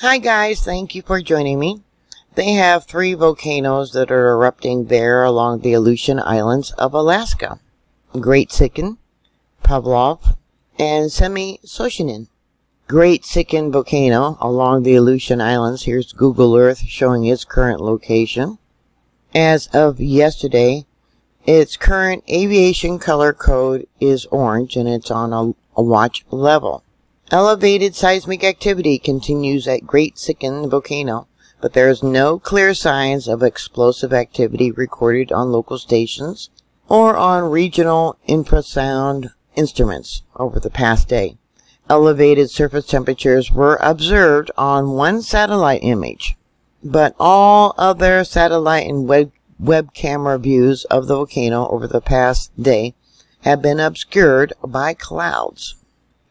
Hi guys, thank you for joining me. They have three volcanoes that are erupting there along the Aleutian Islands of Alaska. Great Sitkin, Pavlof, and Semi-Soshinin. Great Sitkin volcano along the Aleutian Islands. Here's Google Earth showing its current location. As of yesterday, its current aviation color code is orange and it's on a, a watch level. Elevated seismic activity continues at Great Sitkin volcano, but there is no clear signs of explosive activity recorded on local stations or on regional infrasound instruments over the past day elevated surface temperatures were observed on one satellite image, but all other satellite and web, web camera views of the volcano over the past day have been obscured by clouds.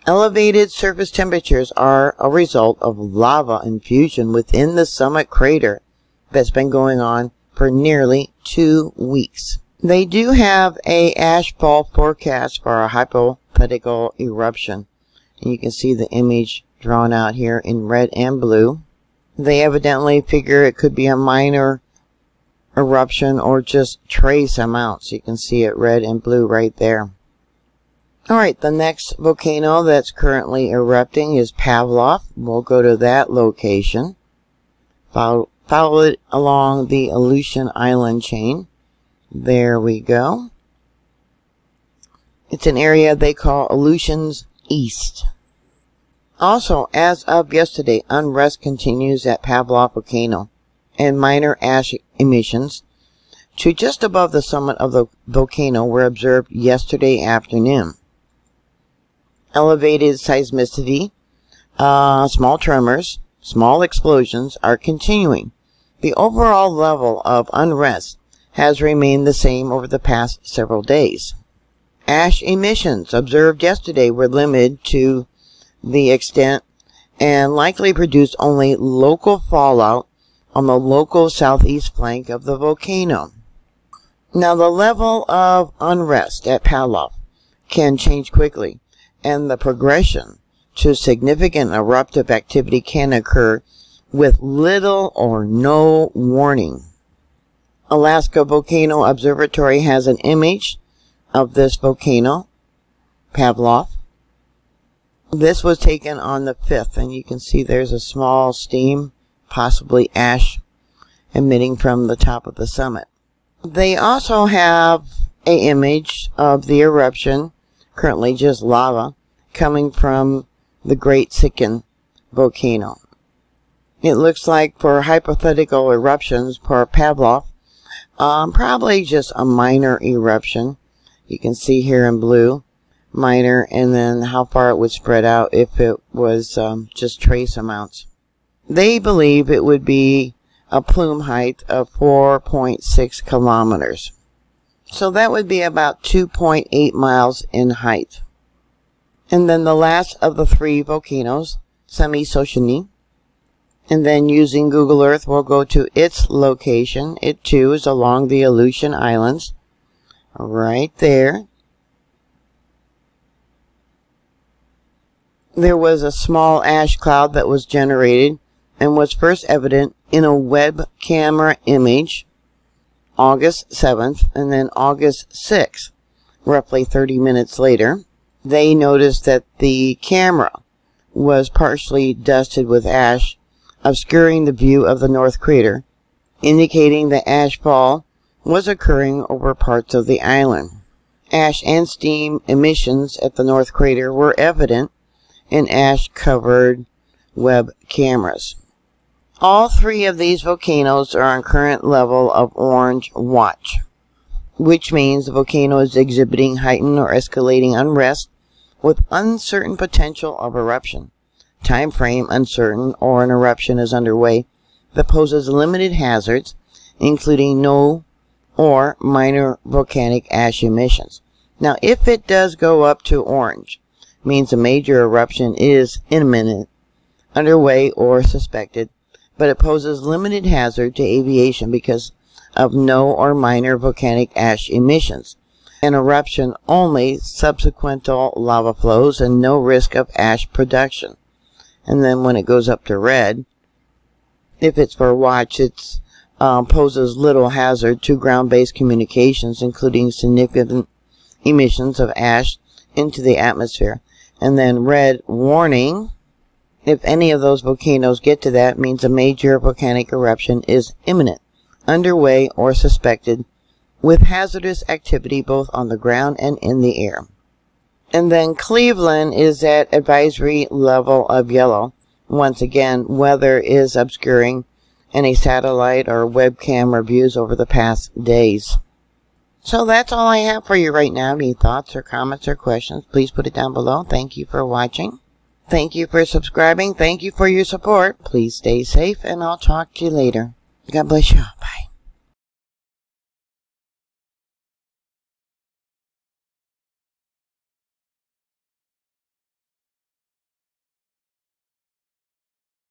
Elevated surface temperatures are a result of lava infusion within the summit crater that's been going on for nearly two weeks. They do have a ash fall forecast for a hypothetical eruption and you can see the image drawn out here in red and blue. They evidently figure it could be a minor eruption or just trace amounts. You can see it red and blue right there. Alright, the next volcano that's currently erupting is Pavlof. We'll go to that location. Follow, follow it along the Aleutian Island chain. There we go. It's an area they call Aleutians East. Also, as of yesterday, unrest continues at Pavlof volcano, and minor ash emissions to just above the summit of the volcano were observed yesterday afternoon. Elevated seismicity, uh, small tremors, small explosions are continuing. The overall level of unrest has remained the same over the past several days. Ash emissions observed yesterday were limited to the extent and likely produced only local fallout on the local southeast flank of the volcano. Now the level of unrest at Pavlof can change quickly and the progression to significant eruptive activity can occur with little or no warning. Alaska Volcano Observatory has an image of this volcano, Pavlof, this was taken on the 5th, and you can see there's a small steam, possibly ash, emitting from the top of the summit. They also have a image of the eruption, currently just lava, coming from the Great Sitkin volcano. It looks like for hypothetical eruptions for Pavlof, um, probably just a minor eruption. You can see here in blue minor and then how far it would spread out if it was um, just trace amounts. They believe it would be a plume height of 4.6 kilometers. So that would be about 2.8 miles in height. And then the last of the three volcanoes, Semi-Soshini. And then using Google Earth, we'll go to its location. It too is along the Aleutian Islands. Right there. there was a small ash cloud that was generated and was first evident in a web camera image August 7th and then August 6th, roughly 30 minutes later. They noticed that the camera was partially dusted with ash, obscuring the view of the North Crater, indicating that ash fall was occurring over parts of the island. Ash and steam emissions at the North Crater were evident in ash-covered web cameras. All three of these volcanoes are on current level of orange watch, which means the volcano is exhibiting heightened or escalating unrest with uncertain potential of eruption. Time frame uncertain or an eruption is underway that poses limited hazards, including no or minor volcanic ash emissions. Now, if it does go up to orange, means a major eruption is imminent, underway, or suspected, but it poses limited hazard to aviation because of no or minor volcanic ash emissions. An eruption only subsequental lava flows and no risk of ash production. And then when it goes up to red, if it's for watch, it um, poses little hazard to ground-based communications, including significant emissions of ash into the atmosphere. And then red warning, if any of those volcanoes get to that, means a major volcanic eruption is imminent, underway, or suspected, with hazardous activity both on the ground and in the air. And then Cleveland is at advisory level of yellow. Once again, weather is obscuring any satellite or webcam reviews over the past days. So that's all I have for you right now. Any thoughts or comments or questions, please put it down below. Thank you for watching. Thank you for subscribing. Thank you for your support. Please stay safe, and I'll talk to you later. God bless you. Bye.